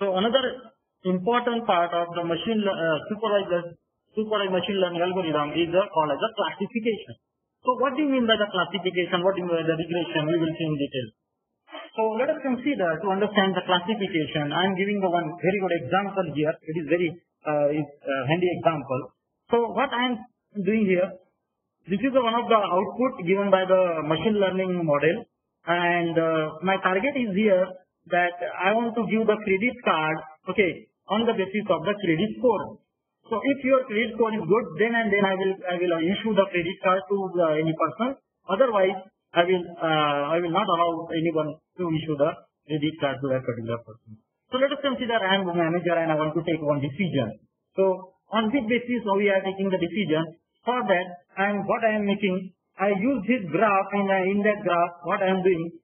So another important part of the machine uh, supervised supervised machine learning algorithm is uh, called as a classification. So what do you mean by the classification? What do you mean by the regression? We will see in detail. So let us consider to understand the classification. I am giving the one very good example here. It is very uh, is, uh, handy example. So what I am doing here, this is one of the output given by the machine learning model and uh, my target is here that I want to give the credit card, okay, on the basis of the credit score. So if your credit score is good, then and then I will I will issue the credit card to uh, any person. Otherwise, I will uh, I will not allow anyone to issue the credit card to that particular person. So let us consider I am a manager and I want to take one decision. So on this basis we are taking the decision. For that, I am what I am making. I use this graph and uh, in that graph what I am doing.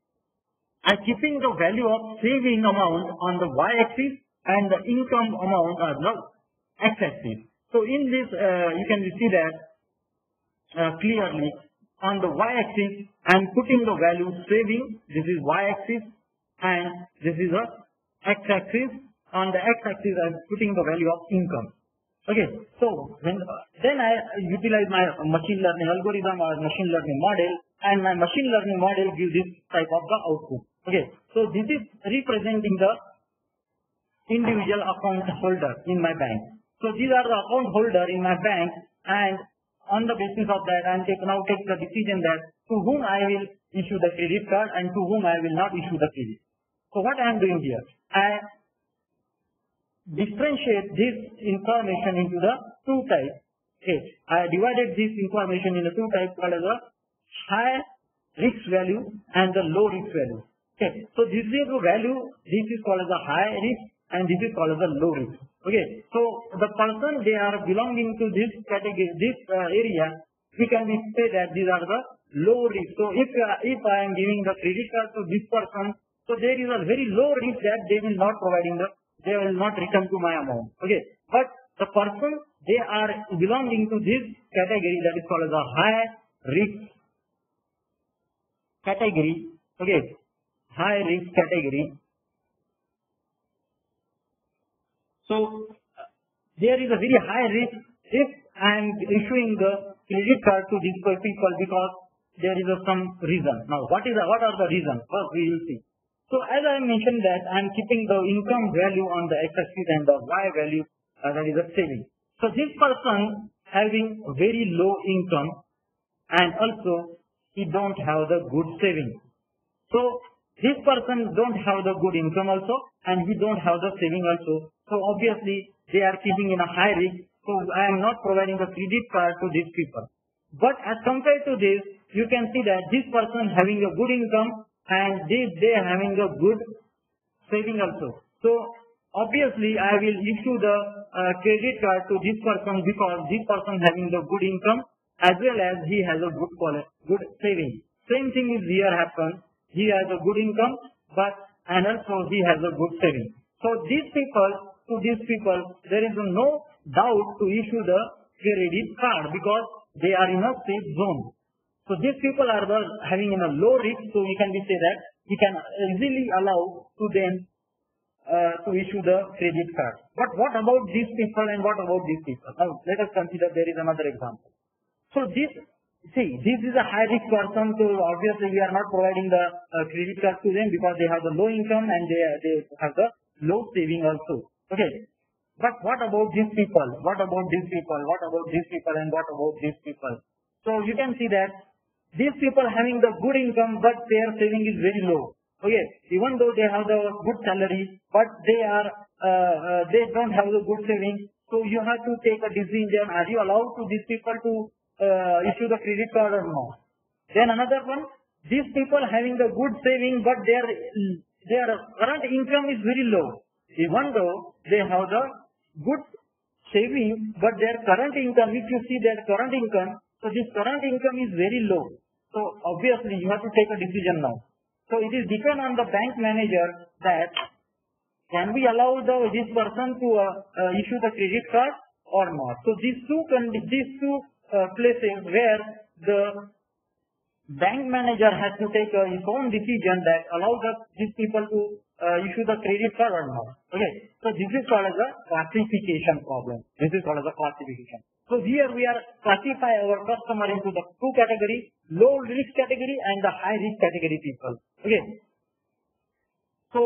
Am keeping the value of saving amount on the y-axis and the income amount on the x-axis. So in this, uh, you can see that uh, clearly on the y-axis, I am putting the value saving. This is y-axis, and this is a x-axis. On the x-axis, I am putting the value of income. Okay, so when, then I utilize my machine learning algorithm or machine learning model, and my machine learning model gives this type of the output. Okay, so this is representing the individual account holder in my bank. So these are the account holder in my bank and on the basis of that I take, now take the decision that to whom I will issue the credit card and to whom I will not issue the credit. So what I am doing here? I differentiate this information into the two types. Okay. I divided this information into two types called as a high risk value and the low risk value. Okay. So this is the value, this is called as a high risk and this is called as a low risk. Okay, so the person they are belonging to this category, this uh, area, we can say that these are the low risk. So if uh, if I am giving the credit card to this person, so there is a very low risk that they will not providing the, they will not return to my amount. Okay, but the person they are belonging to this category that is called as a high risk category. Okay, high risk category So there is a very high risk if I am issuing the credit card to these people because there is a some reason. Now what is the, what are the reasons? First we will see. So as I mentioned that I am keeping the income value on the x-axis and the y value uh, that is a saving. So this person having very low income and also he don't have the good saving. So this person don't have the good income also and he don't have the saving also. So obviously they are keeping in a high risk. So I am not providing a credit card to these people. But as compared to this, you can see that this person having a good income and they, they are having a good saving also. So obviously I will issue the uh, credit card to this person because this person having the good income as well as he has a good quality, good saving. Same thing is here happen. He has a good income, but and also he has a good saving. So these people to these people, there is no doubt to issue the credit card because they are in a safe zone. So these people are the, having in a low risk, so we can be say that we can easily allow to them uh, to issue the credit card. But what about these people and what about these people? Now let us consider there is another example. So this, see, this is a high risk person, so obviously we are not providing the uh, credit card to them because they have the low income and they, they have the low saving also. Okay. But what about these people? What about these people? What about these people? And what about these people? So you can see that these people having the good income, but their saving is very low. Okay, even though they have the good salary, but they are uh, uh, they don't have the good saving. So you have to take a decision: Are you allowed to these people to uh, issue the credit card or not? Then another one: these people having the good saving, but their their current income is very low. Even though they have the good saving, but their current income, if you see their current income, so this current income is very low. So obviously you have to take a decision now. So it is depend on the bank manager that can we allow the this person to uh, uh, issue the credit card or not. So these two these two uh, places where the bank manager has to take uh, his own decision that allows us, these people to uh, issue the credit card or not. Okay. So this is called as a classification problem. This is called as a classification. So here we are classify our customer into the two category, low risk category and the high risk category people. Okay. So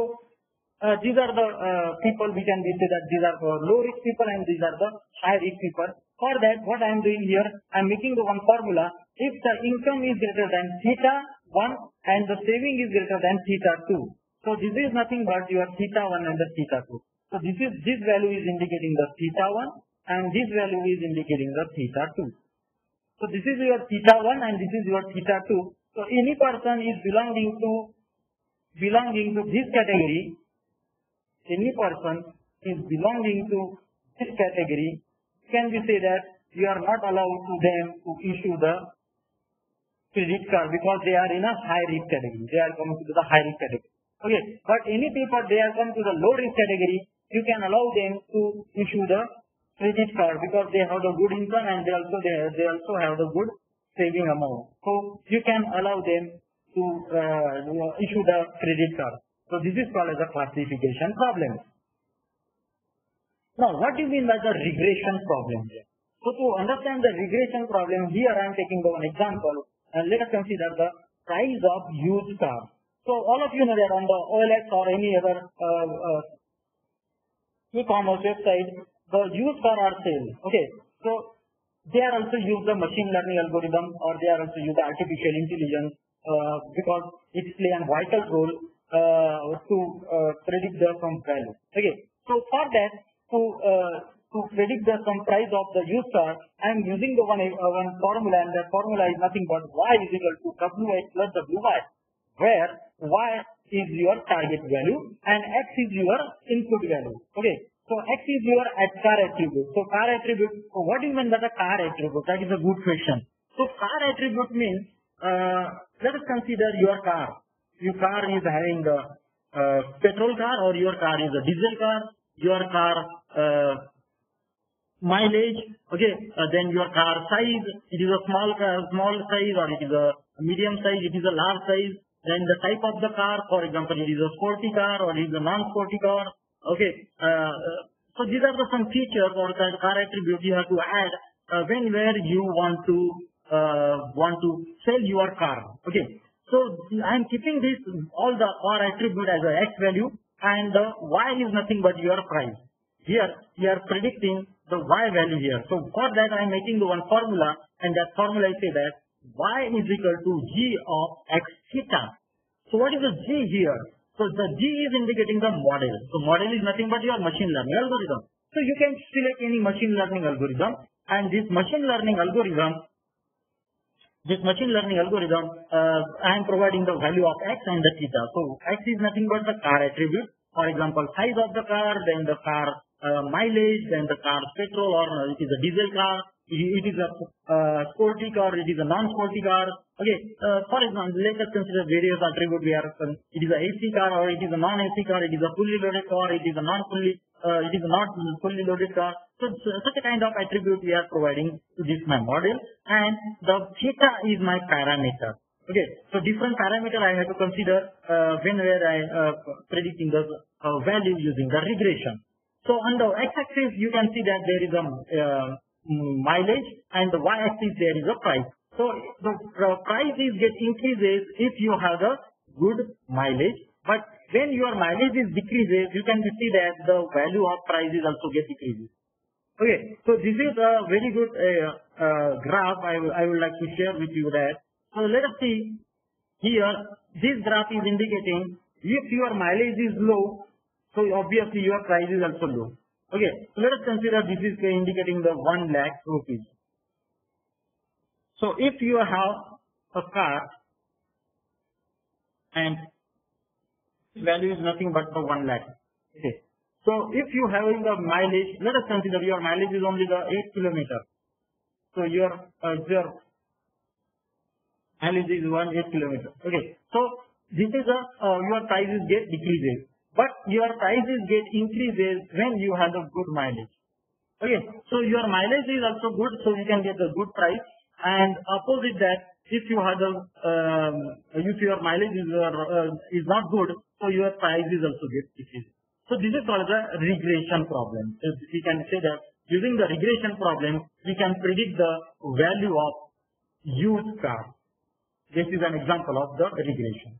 uh, these are the uh, people we can say that these are the low risk people and these are the high risk people. For that, what I am doing here, I am making the one formula. If the income is greater than theta 1 and the saving is greater than theta 2. So this is nothing but your theta 1 and the theta 2. So this is this value is indicating the theta 1 and this value is indicating the theta 2. So this is your theta 1 and this is your theta 2. So any person is belonging to belonging to this category, any person is belonging to this category, can we say that you are not allowed to them to issue the credit card because they are in a high risk category. They are coming to the high risk category. Okay, but any people they are come to the low risk category, you can allow them to issue the credit card because they have the good income and they also they, they also have the good saving amount. So you can allow them to uh, issue the credit card. So this is called as a classification problem. Now, what do you mean by the regression problem? So to understand the regression problem, here I am taking one example and let us consider the price of used car. So all of you know that on the OLX or any other uh, uh, e-commerce website, the used car are sale. Okay, so they are also use the machine learning algorithm or they are also use the artificial intelligence uh, because it play a vital role uh, to uh, predict the some value. Okay, so for that to uh, to predict the some price of the used car, I am using the one, uh, one formula and that formula is nothing but y is equal to wi plus wy, where y is your target value and x is your input value. Okay, so x is your car attribute. So car attribute, so what do you mean by the car attribute? That is a good question. So car attribute means, uh, let us consider your car. Your car is having a uh, petrol car or your car is a diesel car. Your car uh, mileage, okay, uh, then your car size, it is a small car, small size or it is a medium size, it is a large size, then the type of the car, for example, it is a sporty car or it is a non-sporty car, okay, uh, so these are the some features or car attribute you have to add uh, when where you want to uh, want to sell your car, okay. So I am keeping this all the car attribute as a x value and uh, the y is nothing but your price. Here we are predicting the y value here. So for that I am making the one formula and that formula I say that y is equal to g of x theta. So what is the g here? So the g is indicating the model. So model is nothing but your machine learning algorithm. So you can select any machine learning algorithm and this machine learning algorithm this machine learning algorithm, uh, I am providing the value of x and the theta. So x is nothing but the car attribute. For example, size of the car, then the car uh, mileage, then the car petrol or uh, it is a diesel car, it is a uh, sporty car, it is a non-sporty car. Okay, uh, for example, let us consider various attributes we are, it is a AC car or it is a non-AC car, it is a fully loaded car, it is a non-fully, uh, it is not fully loaded car. So, such a kind of attribute we are providing to this my model and the theta is my parameter. Okay, so different parameter I have to consider uh, when where I uh, predicting the uh, value using the regression. So on the x-axis, you can see that there is a uh, mileage and the y-axis there is a price. So the price is get increases if you have a good mileage, but when your mileage is decreases, you can see that the value of price is also get decreases. Okay, so this is a very good uh, uh, graph I, I would like to share with you that. So let us see here, this graph is indicating if your mileage is low, so obviously your price is also low. Okay, so let us consider this is indicating the 1 lakh rupees. So if you have a car and value is nothing but the 1 lakh. Okay. So if you having the mileage, let us consider your mileage is only the 8 kilometer. So your, uh, your mileage is 1 8 kilometer. Okay. So this is a, uh, your prices get decreases. But your prices get increases when you have a good mileage. Okay, so your mileage is also good, so you can get a good price. And opposite that, if you have a, um, if your mileage is uh, uh, is not good, so your price is also decreased. So this is called the regression problem. We can say that using the regression problem, we can predict the value of used car. This is an example of the regression.